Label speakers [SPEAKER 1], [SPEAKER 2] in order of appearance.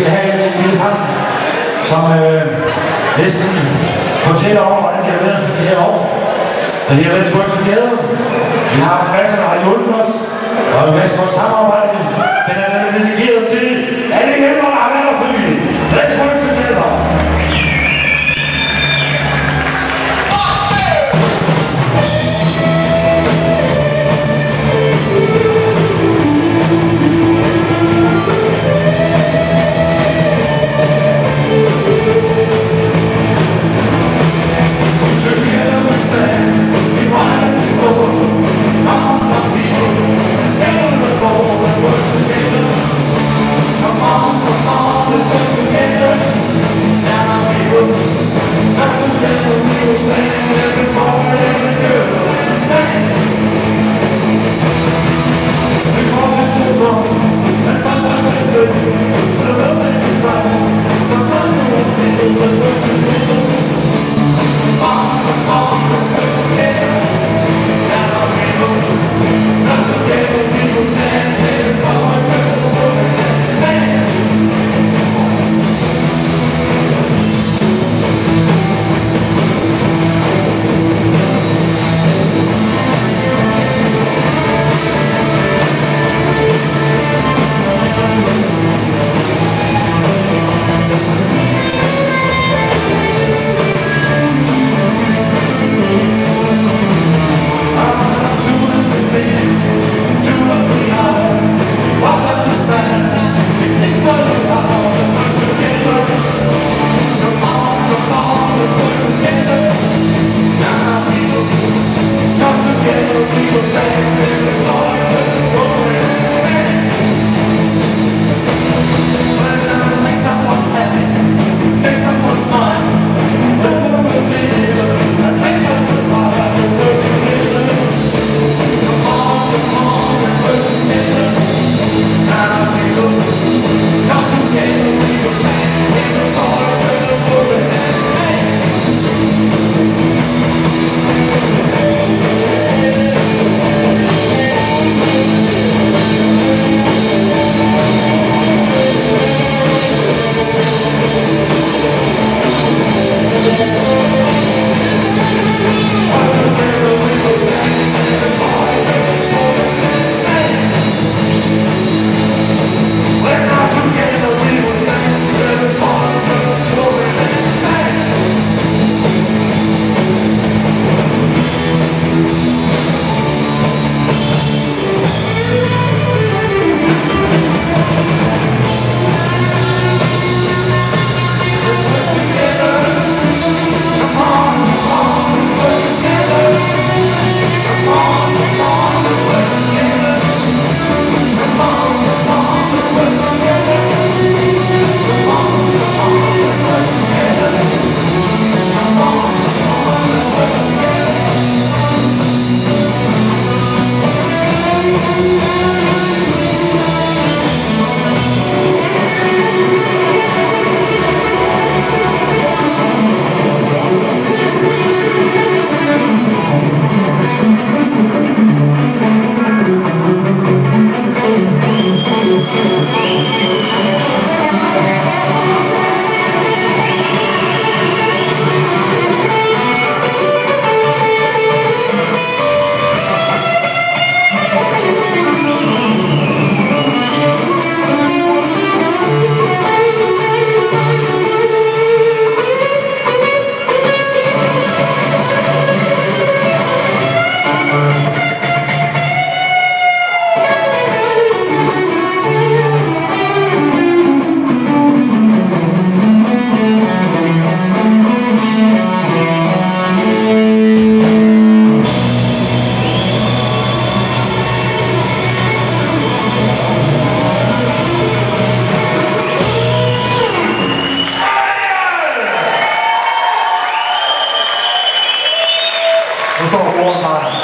[SPEAKER 1] skal have en lille sang, som øh, næsten fortæller om, hvordan det har været til det her år. Så det har været trygt together. Vi har haft masser, der har hjulpet os, og en masse godt samarbejde. Den er dedikeret til bola